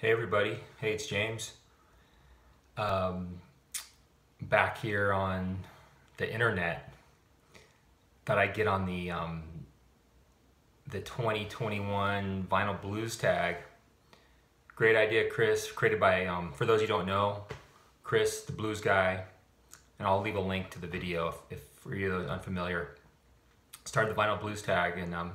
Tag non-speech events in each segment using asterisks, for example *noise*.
Hey everybody, hey it's James. Um, back here on the internet. Thought I'd get on the um, the 2021 vinyl blues tag. Great idea, Chris. Created by, um, for those you don't know, Chris, the blues guy, and I'll leave a link to the video if, if for you unfamiliar. Started the vinyl blues tag, and I'm um,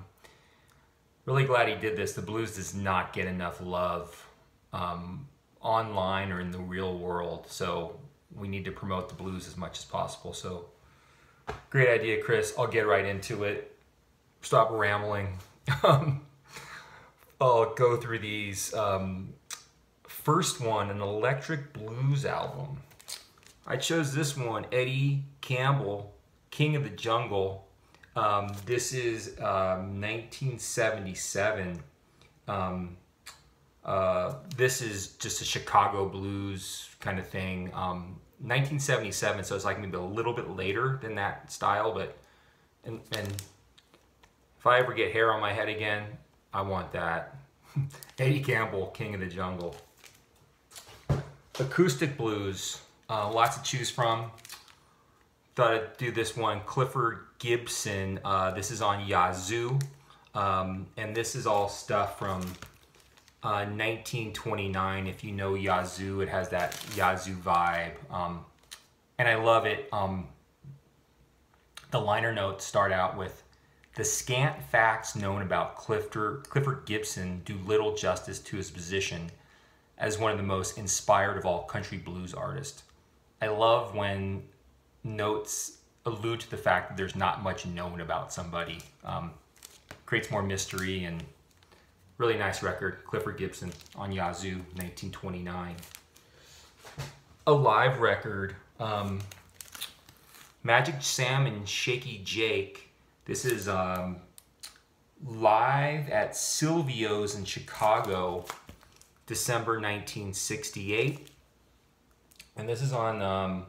really glad he did this. The blues does not get enough love um, online or in the real world. So we need to promote the blues as much as possible. So great idea, Chris. I'll get right into it. Stop rambling. *laughs* I'll go through these. Um, first one, an electric blues album. I chose this one, Eddie Campbell, King of the Jungle. Um, this is 1977. Um, um uh, this is just a Chicago blues kind of thing. Um, 1977, so it's like maybe a little bit later than that style, but and, and if I ever get hair on my head again, I want that. *laughs* Eddie Campbell, King of the Jungle. Acoustic blues, uh, lots to choose from. Thought I'd do this one, Clifford Gibson. Uh, this is on Yazoo, um, and this is all stuff from 1929. Uh, if you know Yazoo, it has that Yazoo vibe. Um, and I love it. Um, the liner notes start out with the scant facts known about Clifford, Clifford Gibson do little justice to his position as one of the most inspired of all country blues artists. I love when notes allude to the fact that there's not much known about somebody. Um, creates more mystery and Really nice record, Clifford Gibson on Yazoo, 1929. A live record, um, Magic Sam and Shaky Jake. This is um, live at Silvio's in Chicago, December 1968. And this is on um,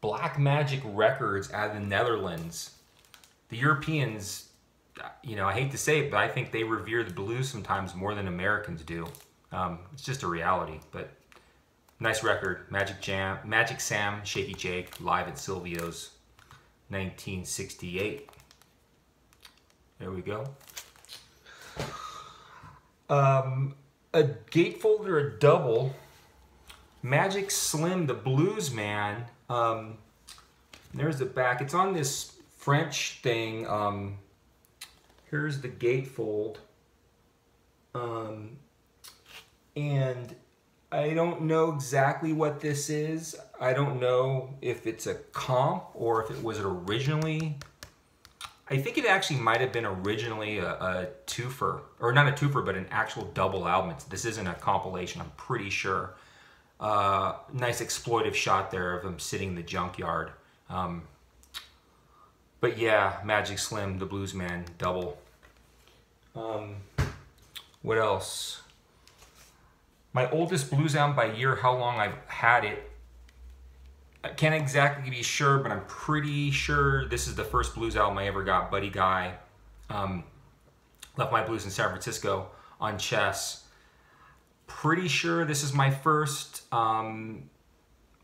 Black Magic Records out of the Netherlands. The Europeans you know, I hate to say it, but I think they revere the blues sometimes more than Americans do. Um, it's just a reality, but nice record. Magic Jam, Magic Sam, Shaky Jake, live at Silvio's, 1968. There we go. Um, a gatefold or a double. Magic Slim, the blues man. Um, there's the back. It's on this French thing. Um, here's the gatefold. Um, and I don't know exactly what this is. I don't know if it's a comp or if it was originally. I think it actually might have been originally a, a twofer, or not a twofer, but an actual double album. This isn't a compilation, I'm pretty sure. Uh, nice exploitive shot there of him sitting in the junkyard. Um, but yeah, Magic Slim, the Blues Man, double. Um, what else? My oldest blues album by year, how long I've had it. I can't exactly be sure, but I'm pretty sure this is the first blues album I ever got. Buddy Guy um, left my blues in San Francisco on chess. Pretty sure this is my first. Um,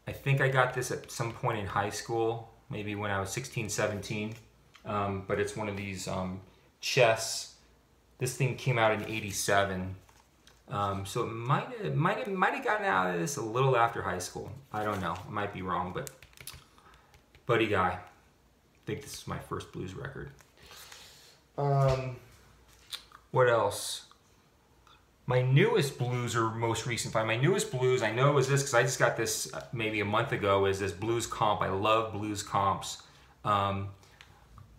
I think I got this at some point in high school, maybe when I was 16, 17. Um, but it's one of these um, chess this thing came out in 87. Um, so it might have, might have, might have gotten out of this a little after high school. I don't know. I might be wrong, but Buddy Guy. I think this is my first blues record. Um, what else? My newest blues or most recent find. My newest blues, I know is this because I just got this uh, maybe a month ago. Is this blues comp? I love blues comps. Um,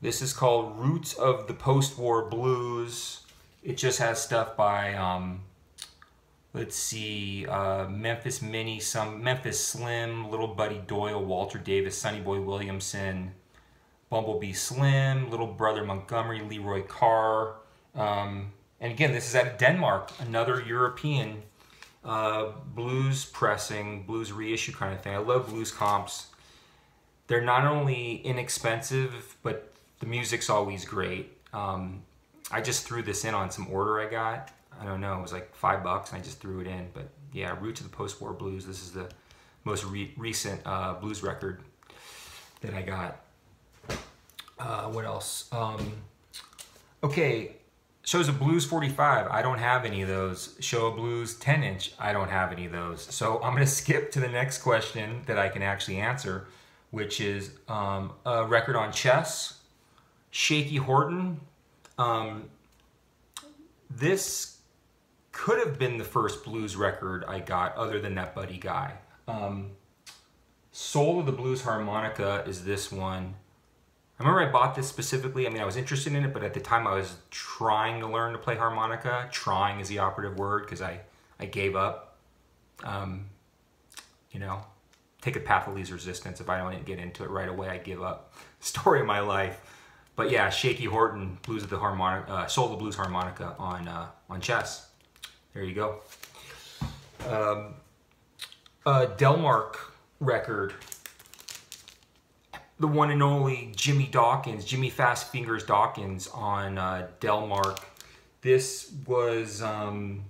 this is called Roots of the Post-War Blues. It just has stuff by, um, let's see, uh, Memphis Minnie, some Memphis Slim, Little Buddy Doyle, Walter Davis, Sonny Boy Williamson, Bumblebee Slim, Little Brother Montgomery, Leroy Carr. Um, and again, this is of Denmark, another European uh, blues pressing, blues reissue kind of thing. I love blues comps. They're not only inexpensive, but the music's always great. Um, I just threw this in on some order I got. I don't know, it was like five bucks and I just threw it in, but yeah, Roots of the Post-War Blues. This is the most re recent uh, blues record that I got. Uh, what else? Um, okay, Shows of Blues 45. I don't have any of those. Show of Blues 10 inch. I don't have any of those. So *laughs* I'm going to skip to the next question that I can actually answer, which is um, a record on chess. Shaky Horton. Um, this could have been the first blues record I got other than that Buddy Guy. Um, Soul of the Blues Harmonica is this one. I remember I bought this specifically. I mean, I was interested in it, but at the time I was trying to learn to play harmonica. Trying is the operative word because I, I gave up. Um, you know, take a path of least resistance. If I don't get into it right away, I give up. *laughs* Story of my life. But yeah, Shaky Horton, Blues of the Harmonica, uh, Soul the Blues Harmonica on uh, on chess. There you go. Um, uh, Delmark record. The one and only Jimmy Dawkins, Jimmy Fast Fingers Dawkins on uh, Delmark. This was, um,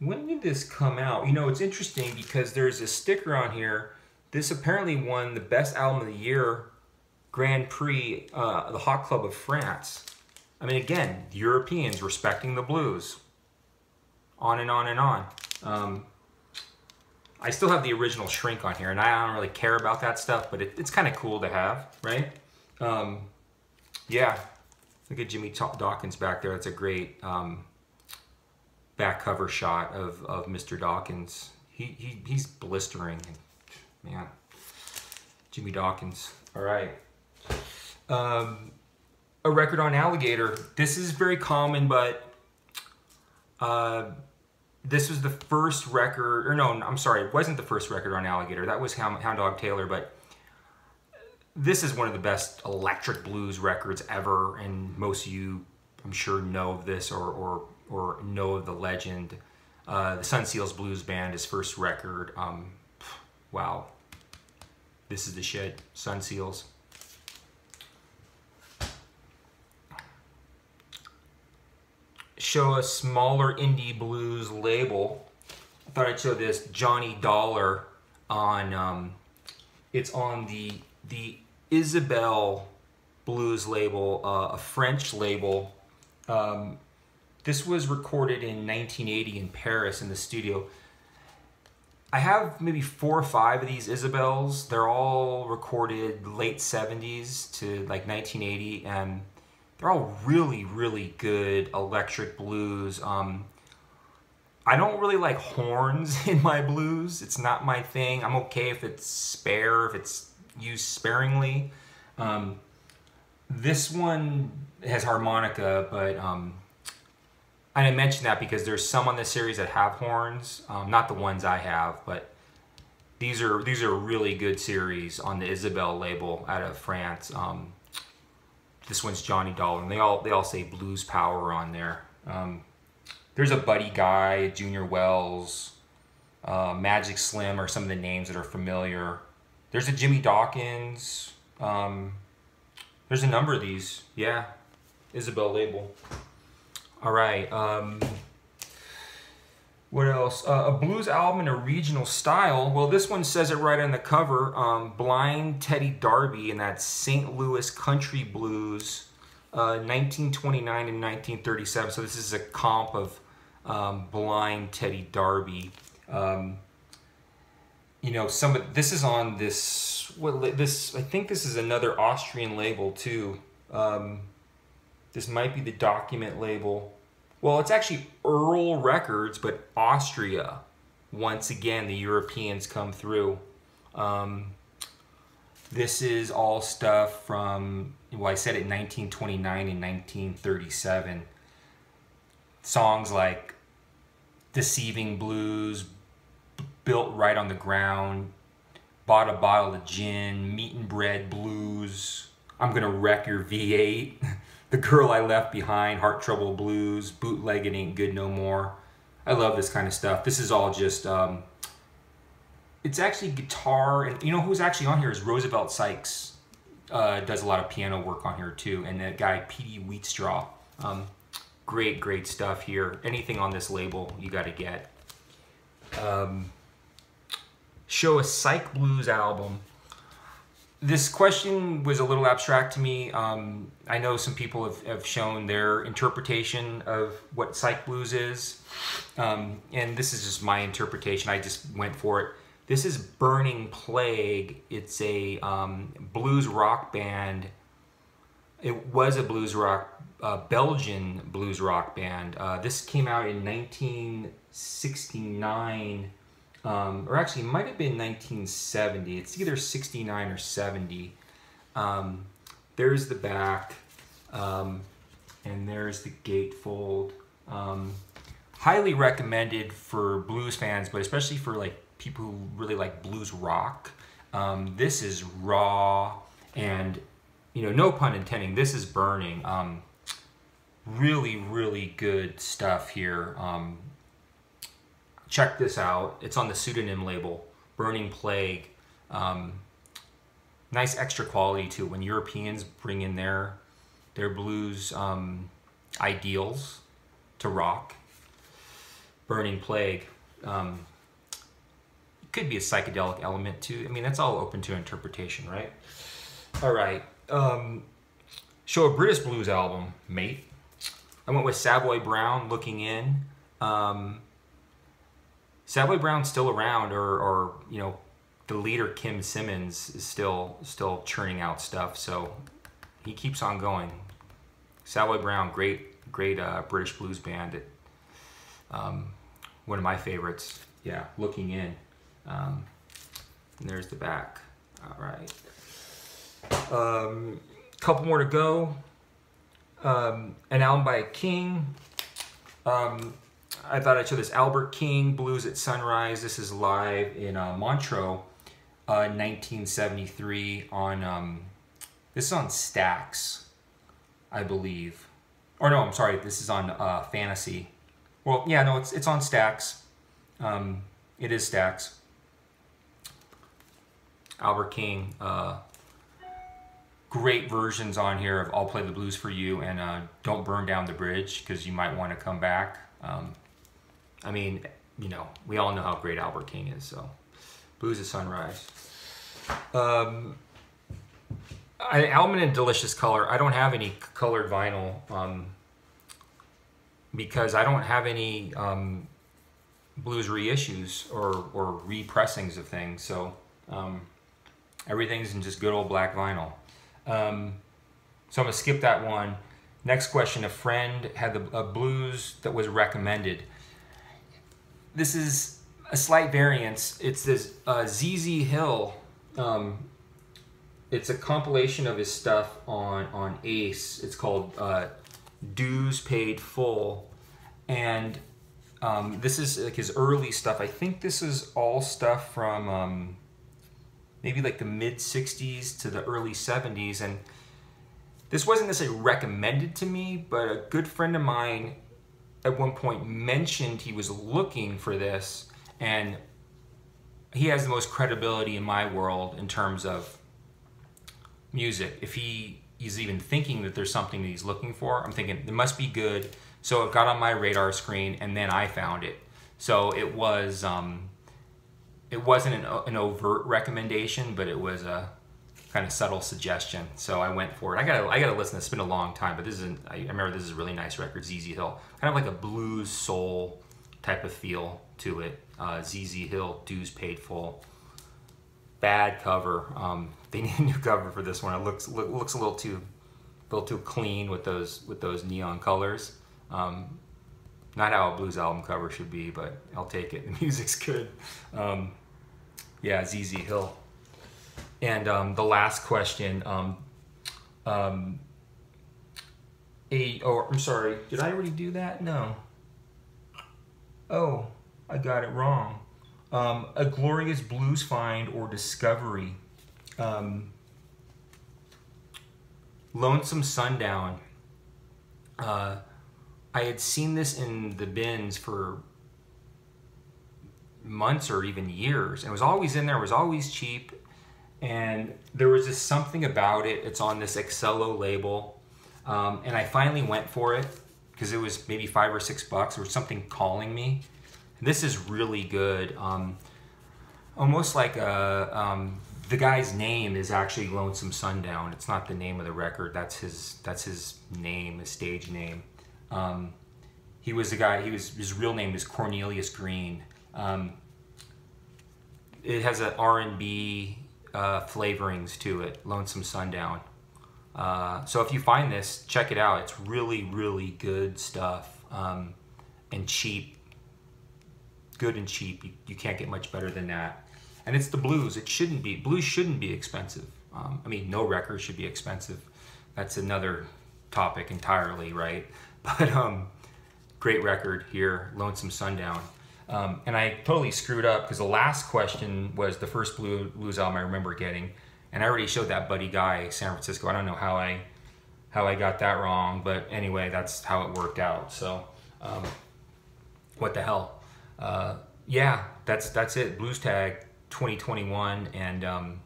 when did this come out? You know, it's interesting because there's a sticker on here. This apparently won the best album of the year Grand Prix, uh, the Hot Club of France. I mean, again, Europeans respecting the blues. On and on and on. Um, I still have the original shrink on here, and I don't really care about that stuff, but it, it's kind of cool to have, right? Um, yeah, look at Jimmy Dawkins back there. That's a great um, back cover shot of, of Mr. Dawkins. He, he He's blistering, man. Jimmy Dawkins. All right. Um, a record on Alligator. This is very common, but uh, this was the first record, or no, I'm sorry, it wasn't the first record on Alligator. That was Hound, Dog Taylor, but this is one of the best electric blues records ever, and most of you, I'm sure, know of this or or or know of the legend. Uh, the Son Seals Blues Band, his first record. Um, wow, this is the shit. Son Seals. Show a smaller indie blues label. I thought I'd show this Johnny Dollar on, um, it's on the, the Isabel blues label, uh, a French label. Um, this was recorded in 1980 in Paris in the studio. I have maybe four or five of these Isabels. They're all recorded late 70s to like 1980 and they're all really, really good electric blues. Um, I don't really like horns *laughs* in my blues. It's not my thing. I'm okay if it's spare, if it's used sparingly. Um, this one has harmonica, but um, I mention that because there's some on this series that have horns. Um, not the ones I have, but these are these are really good series on the Isabel label out of France. Um, this one's Johnny Dollar, and they all they all say Blues Power on there. Um, there's a Buddy Guy, Junior Wells, uh, Magic Slim are some of the names that are familiar. There's a Jimmy Dawkins. Um, there's a number of these. Yeah, Isabel label. All right. Um, what else? Uh, a blues album in a regional style. Well, this one says it right on the cover. Um, Blind Teddy Darby in that St. Louis country blues, uh, 1929 and 1937. So this is a comp of um, Blind Teddy Darby. Um, you know, some of this is on this. What this? I think this is another Austrian label too. Um, this might be the document label. Well, it's actually Earl Records, but Austria. Once again, the Europeans come through. Um, this is all stuff from, well, I said it 1929 and 1937. Songs like Deceiving Blues, Built Right on the Ground, Bought a Bottle of Gin, Meat and Bread Blues, I'm Gonna Wreck Your V8. *laughs* The Girl I Left Behind, Heart Trouble Blues, Bootlegging Ain't Good No More. I love this kind of stuff. This is all just, um, it's actually guitar, and you know who's actually on here is Roosevelt Sykes. Uh, does a lot of piano work on here too, and that guy Petey Wheatstraw. Um, great, great stuff here. Anything on this label you got to get. Um, show a psych blues album. This question was a little abstract to me. Um, I know some people have, have shown their interpretation of what psych blues is, um, and this is just my interpretation. I just went for it. This is Burning Plague. It's a um, blues rock band. It was a blues rock, uh, Belgian blues rock band. Uh, this came out in 1969 um, or actually it might have been 1970. It's either 69 or 70. Um, there's the back, um, and there's the gatefold. Um, highly recommended for blues fans, but especially for like people who really like blues rock. Um, this is raw and you know, no pun intending. This is burning. Um, really, really good stuff here. Um, check this out. It's on the pseudonym label, Burning Plague. Um, nice extra quality too. When Europeans bring in their their blues um, ideals to rock, Burning Plague um, could be a psychedelic element too. I mean, that's all open to interpretation, right? All right. Um, show a British blues album, mate. I went with Savoy Brown, Looking In. Um, Savoy Brown's still around, or, or you know, the leader Kim Simmonds is still still churning out stuff, so he keeps on going. Savoy Brown, great great uh, British blues band. That, um, one of my favorites. Yeah, looking in. Um, there's the back. All right. Um, couple more to go. Um, an album by King. Um, I thought I'd show this Albert King Blues at Sunrise. This is live in uh, Montreux, uh, 1973 on, um, this is on Stax, I believe. Or no, I'm sorry, this is on uh, Fantasy. Well, yeah, no, it's, it's on Stax. Um, it is Stax. Albert King, uh, great versions on here of I'll Play the Blues for You and uh, Don't Burn Down the Bridge because you might want to come back. Um, I mean, you know, we all know how great Albert King is. So, Blues at Sunrise. Um, an album in delicious color. I don't have any colored vinyl um, because I don't have any um, blues reissues or or repressings of things. So um, everything's in just good old black vinyl. Um, so I'm gonna skip that one. Next question: A friend had the, a blues that was recommended this is a slight variance. It's this uh, ZZ Hill. Um, it's a compilation of his stuff on on Ace. It's called uh, Dues Paid Full, and um, this is like his early stuff. I think this is all stuff from um, maybe like the mid '60s to the early '70s, and this wasn't necessarily recommended to me, but a good friend of mine at one point mentioned he was looking for this, and he has the most credibility in my world in terms of music. If he is even thinking that there's something that he's looking for, I'm thinking it must be good. So it got on my radar screen, and then I found it. So it was um, it wasn't an, an overt recommendation, but it was a kind of subtle suggestion. So I went for it. I gotta I gotta listen. It's been a long time, but this is I remember this is a really nice record. ZZ Hill, kind of like a blues soul type of feel to it. Uh, ZZ Hill, dues paid full. Bad cover. Um, *laughs* they need a new cover for this one. It looks look, looks a little too a little too clean with those with those neon colors. Um, not how a blues album cover should be, but I'll take it. *laughs* The music's good. Um, yeah, ZZ Hill. And um, the last question, um, um, a, oh, I'm sorry, did I already do that? No. Oh, I got it wrong. Um, a glorious blues find or discovery. Um, Lonesome Sundown. Uh, I had seen this in the bins for months or even years. And it was always in there, it was always cheap and there was just something about it. It's on this Excello label, um, and I finally went for it because it was maybe five or six bucks or something calling me. This is really good. Um, almost like a, um, the guy's name is actually Lonesome Sundown. It's not the name of the record. That's his. That's his name, his stage name. Um, he was the guy. He was his real name is Cornelius Green. Um, it has an R and B uh, flavorings to it. Lonesome Sundown. Uh, so if you find this, check it out. It's really, really good stuff um, and cheap. Good and cheap. You, you can't get much better than that. And it's the blues. It shouldn't be. Blues shouldn't be expensive. Um, I mean, no record should be expensive. That's another topic entirely, right? *laughs* But um, great record here, Lonesome Sundown. Um, and I totally screwed up because the last question was the first blue, blues album I remember getting and I already showed that Buddy Guy San Francisco. I don't know how I how I got that wrong, but anyway, that's how it worked out. So, um, what the hell? Uh, yeah, that's that's it. Blues Tag 2021, and um,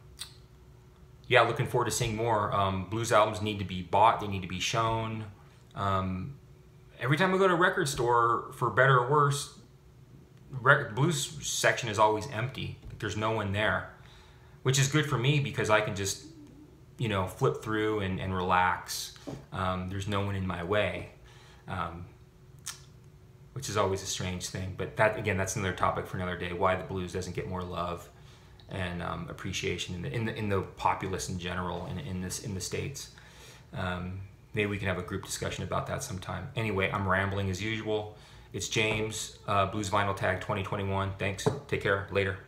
yeah, looking forward to seeing more. Um, blues albums need to be bought. They need to be shown. Um, every time I go to a record store, for better or worse, blues section is always empty. There's no one there which is good for me because I can just, you know, flip through and, and relax. Um, there's no one in my way, um, which is always a strange thing. But that again, that's another topic for another day. Why the blues doesn't get more love and um, appreciation in the, in the in the populace in general in, in this in the states. Um, maybe we can have a group discussion about that sometime. Anyway, I'm rambling as usual. It's James, uh, Blues Vinyl Tag 2021. Thanks. Take care. Later.